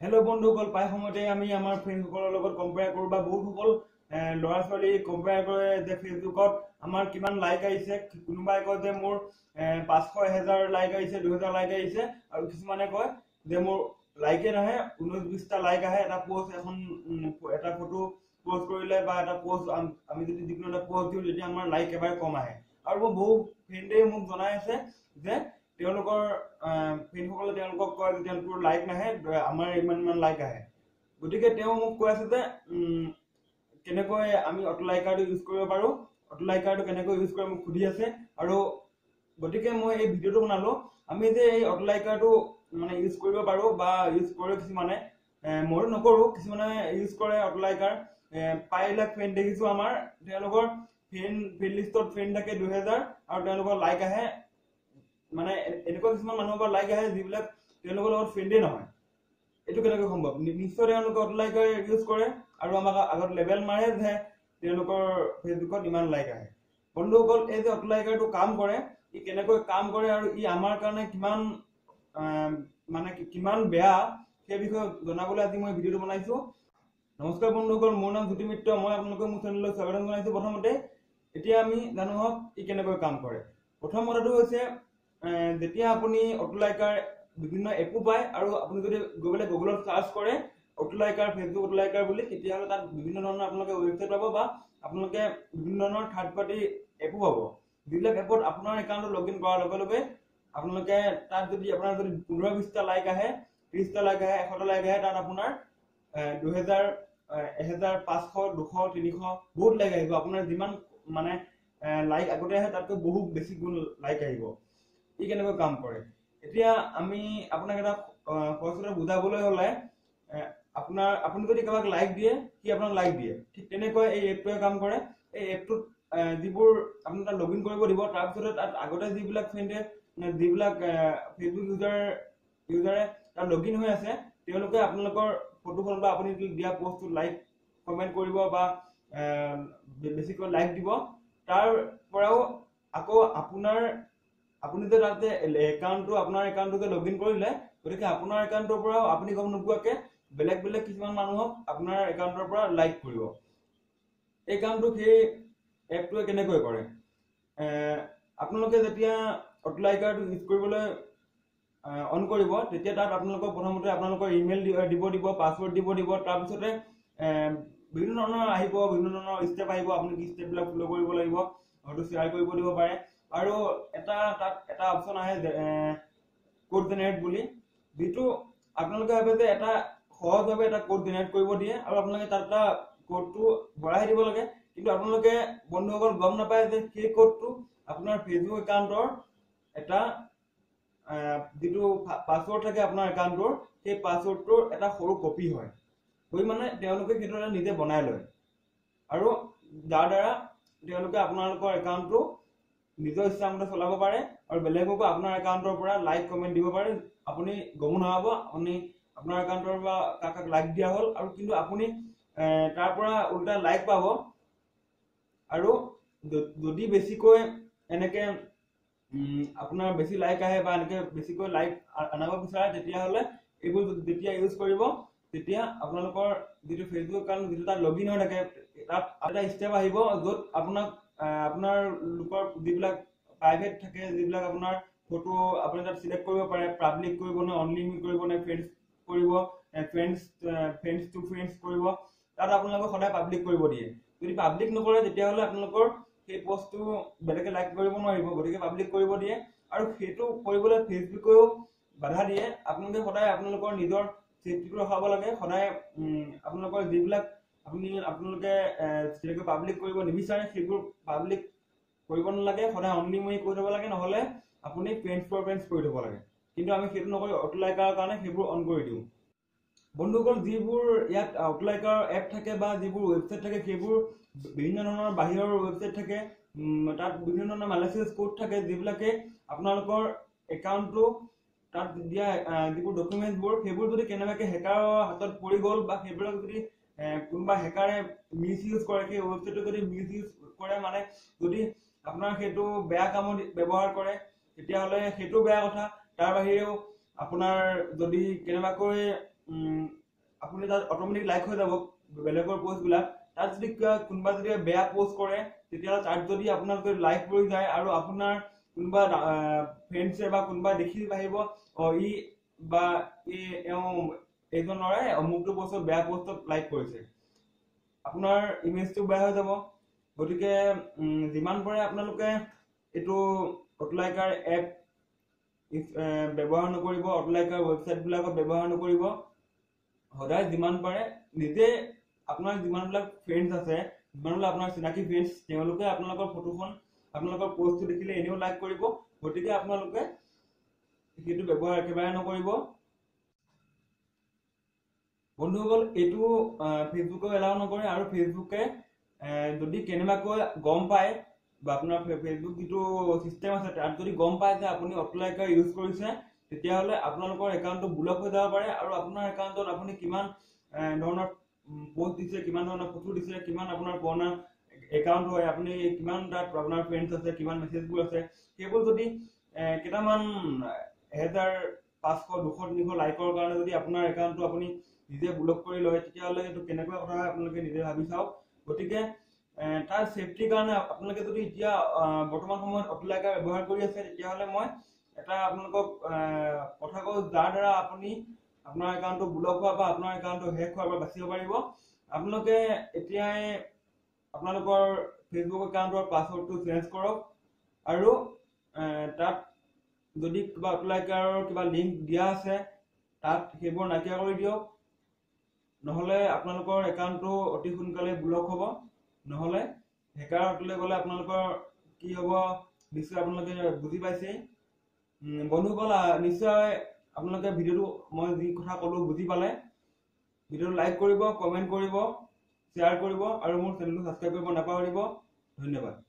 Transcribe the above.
Hello বন্ধুসকল প্ৰায় সময়তে আমি আমাৰ ফ্ৰেণ্ডসকলৰ লগত কম্পেয়াৰ কৰোঁ বা বহুতসকল ল'ৰা ছোৱালী কম্পেয়াৰ কৰে যে ফেচবুকত আমাৰ কিমান লাইক আহিছে। কোনোবাই কয় যে মোৰ পাঁচশ এহেজাৰ লাইক আহিছে দুহেজাৰ লাইক আহিছে আৰু কিছুমানে কয় যে মোৰ লাইকে নাহে ঊনৈছ বিছটা লাইক আহে এটা পষ্ট এখন এটা ফটো পষ্ট কৰিলে বা এটা পষ্ট আমি যদি যিকোনো এটা পষ্ট দিওঁ তেতিয়া আমাৰ লাইক একেবাৰে কম আহে। আৰু মোৰ বহু ফ্ৰেণ্ডে মোক জনাই আছে যে তেওঁলোকৰ ফ্ৰেণ্ডসকলে তেওঁলোকক কয় যে তেওঁলোকৰ লাইক নাহে আমাৰ ইমান ইমান লাইক আহে। গতিকে তেওঁ মোক কৈ আছে যে কেনেকৈ আমি অটো লাইকাৰটো ইউজ কৰিব পাৰোঁ অটো লাইকাৰটো কেনেকৈ ইউজ কৰে মোক সুধি আছে। আৰু গতিকে মই এই ভিডিঅ'টো বনালোঁ। আমি যে এই অটো লাইকাৰটো মানে ইউজ কৰিব পাৰোঁ বা ইউজ কৰে কিছুমানে ময়ো নকৰোঁ। কিছুমানে ইউজ কৰে অটো লাইকাৰ প্ৰায়বিলাক ফ্ৰেণ্ড দেখিছোঁ আমাৰ। তেওঁলোকৰ ফ্ৰেণ্ড ফ্ৰেণ্ড লিষ্টত ফ্ৰেণ্ড থাকে দুহেজাৰ আৰু তেওঁলোকৰ লাইক আহে। মানে এনেকুৱা কিছুমান মানুহৰ পৰা লাইক আহে যিবিলাক তেওঁলোকৰ লগত ফ্ৰেণ্ডেই নহয়। এইটো কেনেকৈ সম্ভৱ? নিশ্চয় তেওঁলোকে অটলাইকাৰ ইউজ কৰে আৰু আমাক আগত লেবেল মাৰে যে তেওঁলোকৰ ফেচবুকত ইমান লাইক আহে। বন্ধুসকল এই যে অটলাইকাৰটো কাম কৰে ই কেনেকৈ কাম কৰে আৰু ই আমাৰ কাৰণে কিমান মানে কিমান বেয়া সেই বিষয়ে জনাবলৈ আজি মই ভিডিঅ'টো বনাইছোঁ। নমস্কাৰ বন্ধুসকল মোৰ নাম জ্যোতি মিত্ৰ মই আপোনালোকক মোৰ চেনেললৈ স্বাগতম জনাইছোঁ প্ৰথমতে। এতিয়া আমি জানো হওক ই কেনেকৈ কাম কৰে। প্ৰথম কথাটো হৈছে যেতিয়া আপুনি অটোলাইকাৰ বিভিন্ন এপো পায় আৰু আপুনি যদি গৈ পেলাই গুগলত চাৰ্চ কৰে অটোলাইকাৰ ফেচবুক অটোলাইকাৰ বুলি তেতিয়াহ'লে তাত বিভিন্ন ধৰণৰ আপোনালোকে ৱেবছাইট পাব বা আপোনালোকে বিভিন্ন ধৰণৰ থাৰ্ড পাৰ্টি এপো পাব। যিবিলাক এপত আপোনাৰ একাউণ্টত লগ ইন কৰাৰ লগে লগে আপোনালোকে তাত যদি আপোনাৰ যদি পোন্ধৰ বিছটা লাইক আহে ত্ৰিছটা লাইক আহে এশটা লাইক আহে তাত আপোনাৰ দুহেজাৰ এহেজাৰ পাঁচশ দুশ তিনিশ বহুত লাইক আহিব। আপোনাৰ যিমান মানে লাইক আগতে আহে তাতকৈ বহুত বেছি গুণ লাইক আহিব। ই কেনেকৈ কাম কৰে? এতিয়া আমি আপোনাক এটা সহজতে বুজাবলৈ হ'লে আপোনাৰ আপুনি যদি কাৰোবাক লাইক দিয়ে সি আপোনাক লাইক দিয়ে। ঠিক তেনেকৈ এই এপটোৱে কাম কৰে। এই এপটোত যিবোৰ আপুনি তাত লগ ইন কৰিব দিব তাৰপিছতে তাত আগতে যিবিলাক ফ্ৰেণ্ডে যিবিলাক ফেচবুক ইউজাৰ ইউজাৰে তাত লগ ইন হৈ আছে তেওঁলোকে আপোনালোকৰ ফটোখন বা আপুনি দিয়া পষ্টটো লাইক কমেণ্ট কৰিব বে- বেছিকৈ লাইক দিব তাৰ পৰাও আকৌ আপোনাৰ আপুনি যে তাতে একাউণ্টটো আপোনাৰ একাউণ্টটো লগ ইন কৰিলে গতিকে আপোনাৰ একাউণ্টৰ পৰাও আপুনি গম নোপোৱাকে বেলেগ বেলেগ কিছুমান মানুহক আপোনাৰ একাউণ্টৰ পৰা লাইক কৰিব। এই কামটো সেই এপটোৱে কেনেকৈ কৰে? আপোনালোকে যেতিয়া অটলাইকাৰটো ইউজ কৰিবলৈ অন কৰিব তেতিয়া তাত আপোনালোকক প্ৰথমতে আপোনালোকৰ ইমেইল দিব দিব পাছৱৰ্ড দিব দিব তাৰপিছতে বিভিন্ন ধৰণৰ আহিব বিভিন্ন ধৰণৰ ষ্টেপ আহিব আপুনি কি ষ্টেপবিলাক ফ'ল' কৰিব লাগিব হয়তো শ্বেয়াৰ কৰিব দিব পাৰে। আৰু এটা তাত এটা অপশ্যন আহে কোড জেনেৰেট বুলি। যিটো আপোনালোকে ভাবে যে এটা সহজভাৱে এটা কোড জেনেৰেট কৰিব দিয়ে আৰু আপোনালোকে তাত এটা কোডটো ভৰাই দিব লাগে। কিন্তু আপোনালোকে বন্ধুসকল গম নাপায় যে সেই কোডটো আপোনাৰ ফেচবুক একাউণ্টৰ এটা যিটো পাছৱৰ্ড থাকে আপোনাৰ একাউণ্টটোৰ সেই পাছৱৰ্ডটোৰ এটা সৰু কপি হয়। হৈ মানে তেওঁলোকে সেইটো এটা নিজে বনাই লয়। আৰু যাৰ দ্বাৰা তেওঁলোকে আপোনালোকৰ একাউণ্টটো নিজৰ ইচ্ছামতে চলাব পাৰে আৰু বেলেগকো আপোনাৰ একাউণ্টৰ পৰা লাইক কমেণ্ট দিব পাৰে। আপুনি গমো নাপাব আপুনি আপোনাৰ একাউণ্টৰ পৰা কাক কাক লাইক দিয়া হ'ল আৰু কিন্তু আপুনি তাৰ পৰা উল্টা লাইক পাব। আৰু যদি বেছিকৈ এনেকে আপোনাৰ বেছি লাইক আহে বা এনেকে বেছিকৈ লাইক আনাব বিচাৰে তেতিয়াহ'লে এইবোৰ যেতিয়া ইউজ কৰিব তেতিয়া আপোনালোকৰ যিটো ফেচবুক একাউণ্ট যিটো তাত লগ ইন হৈ থাকে তাত এটা ষ্টেপ আহিব য'ত আপোনাক আপোনাৰ লোকৰ যিবিলাক প্ৰাইভেট থাকে যিবিলাক আপোনাৰ ফটো আপুনি তাত চিলেক্ট কৰিব পাৰে পাব্লিক কৰিব নে অনলিমিট কৰিব নে ফ্ৰেণ্ডছ কৰিব ফ্ৰেণ্ডছ ফ্ৰেণ্ডছ টু ফ্ৰেণ্ডছ কৰিব তাত আপোনালোকক সদায় পাব্লিক কৰিব দিয়ে। যদি পাব্লিক নকৰে তেতিয়াহ'লে আপোনালোকৰ সেই পষ্টটো বেলেগে লাইক কৰিব নোৱাৰিব গতিকে পাব্লিক কৰিব দিয়ে। আৰু সেইটো কৰিবলৈ ফেচবুকেও বাধা দিয়ে। আপোনালোকে সদায় আপোনালোকৰ নিজৰ ছেফটিটো ৰখাব লাগে। সদায় আপোনালোকৰ যিবিলাক আপুনি আপোনালোকে যেনেকৈ পাব্লিক কৰিব নিবিচাৰে সেইবোৰ পাব্লিক কৰিব নালাগে সদায় মই কৰি থ'ব লাগে নহ'লে আপুনি ফ্ৰেণ্ডছ ফৰ ফ্ৰেণ্ডছ কৰি থ'ব লাগে। কিন্তু আমি সেইটো নকৰি অটোলাইকাৰ কাৰণে সেইবোৰ অন কৰি দিওঁ। বন্ধুসকল যিবোৰ ইয়াত আউটলাইকাৰ এপ থাকে বা যিবোৰ ৱেবছাইট থাকে সেইবোৰ বিভিন্ন ধৰণৰ বাহিৰৰ ৱেবছাইট থাকে তাত বিভিন্ন ধৰণৰ মালেচিয়াছ কোড থাকে যিবিলাকে আপোনালোকৰ একাউণ্টটো তাত দিয়া যিবোৰ ডকুমেণ্টছবোৰ সেইবোৰ যদি কেনেবাকৈ হেকাৰৰ হাতত পৰি গ'ল বা সেইবিলাক যদি কোনোবা হেকাৰে মিছ ইউজ কৰে সেই ৱেবছাইটটো যদি মিছ ইউজ কৰে মানে যদি আপোনাৰ সেইটো বেয়া কামত ব্যৱহাৰ কৰে তেতিয়াহ'লে সেইটো বেয়া কথা। তাৰ বাহিৰেও আপোনাৰ যদি কেনেবাকৈ আপুনি তাত অট'মেটিক লাইক হৈ যাব বেলেগৰ পোষ্টবিলাক তাত যদি কোনোবা যদি বেয়া পোষ্ট কৰে তেতিয়াহ'লে তাত যদি আপোনালোকে লাইক কৰি যায় আৰু আপোনাৰ কোনোবা ফ্ৰেণ্ডছে বা কোনোবাই দেখি আহিব অ ই বা এওঁ এইজন ল'ৰাই অমুকটো পোষ্টত বেয়া পোষ্টত লাইক কৰিছে। আপোনাৰ ইমেজটো বেয়া হৈ যাব। গতিকে যিমান পাৰে আপোনালোকে এইটো অটলাইকাৰ এপ ব্যৱহাৰ নকৰিব। অটলাইকাৰ ৱেবছাইটবিলাকত ব্যৱহাৰ নকৰিব। সদায় যিমান পাৰে নিজে আপোনাৰ যিমানবিলাক ফ্ৰেণ্ডছ আছে যিমানবিলাক আপোনাৰ চিনাকি ফ্ৰেণ্ডছ তেওঁলোকে আপোনালোকৰ ফটোখন আপোনালোকৰ পষ্টটো দেখিলে এনেও লাইক কৰিব। গতিকে আপোনালোকে সেইটো ব্যৱহাৰ একেবাৰে নকৰিব। বন্ধুসকল এইটো ফেচবুকে এলাউ নকৰে আৰু ফেচবুকে যদি কেনেবাকৈ গম পায় বা আপোনাৰ ফেচবুক যিটো চিষ্টেম আছে তাত যদি গম পায় যে আপুনি অটলাইকাৰ ইউজ কৰিছে তেতিয়াহ'লে আপোনালোকৰ একাউণ্টটো ব্লক হৈ যাব পাৰে আৰু আপোনাৰ একাউণ্টত আপুনি কিমান ধৰণৰ পোষ্ট দিছে কিমান ধৰণৰ ফটো দিছে কিমান আপোনাৰ পুৰণা একাউণ্ট হয় আপুনি কিমান তাত আপোনাৰ ফ্ৰেণ্ডছ আছে কিমান মেছেজবোৰ আছে সেইবোৰ যদি কেইটামান এহেজাৰ পাঁচশ দুশ তিনিশ লাইকৰ কাৰণে যদি আপোনাৰ একাউণ্টটো আপুনি নিজে ব্লক কৰি লয় তেতিয়াহ'লে এইটো কেনেকুৱা কথা আপোনালোকে নিজে ভাবি চাওক। গতিকে তাৰ ছেফটিৰ কাৰণে আপোনালোকে যদি এতিয়া বৰ্তমান সময়ত অটলাইকাৰ ব্যৱহাৰ কৰি আছে তেতিয়াহ'লে মই এটা আপোনালোকক কথা কওঁ যাৰ দ্বাৰা আপুনি আপোনাৰ একাউণ্টটো ব্লক হোৱা বা আপোনাৰ একাউণ্টটো হেক হোৱাৰ পৰা বাচিব পাৰিব। আপোনালোকে এতিয়াই আপোনালোকৰ ফেচবুক একাউণ্টৰ পাছৱৰ্ডটো চেঞ্জ কৰক আৰু তাত যদি কিবা অটলাইকাৰৰ কিবা লিংক দিয়া আছে তাত সেইবোৰ নাইকিয়া কৰি দিয়ক। নহ'লে আপোনালোকৰ একাউণ্টটো অতি সোনকালে ব্লক হ'ব। নহ'লে হেকাৰ হাতলৈ গ'লে আপোনালোকৰ কি হ'ব নিশ্চয় আপোনালোকে বুজি পাইছেই। বন্ধুসকল নিশ্চয় আপোনালোকে ভিডিঅ'টো মই যি কথা ক'লো বুজি পালে। ভিডিঅ'টো লাইক কৰিব কমেণ্ট কৰিব শ্বেয়াৰ কৰিব আৰু মোৰ চেনেলটো ছাবস্ক্ৰাইব কৰিব নাপাহৰিব। ধন্যবাদ।